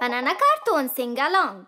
Banana cartoon sing along.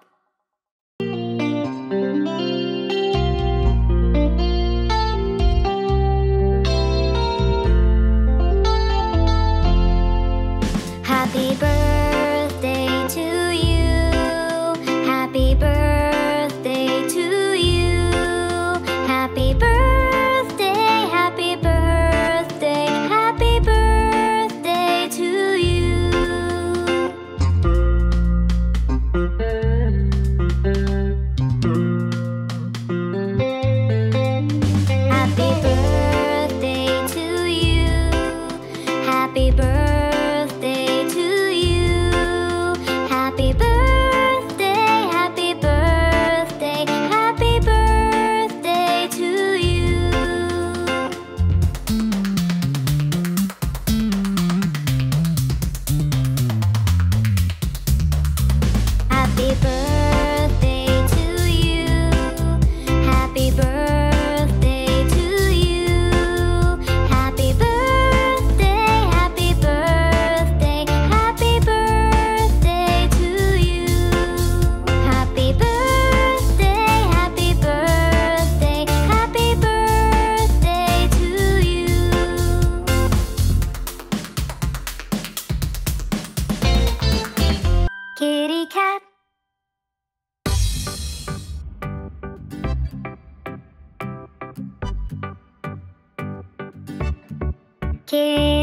scared.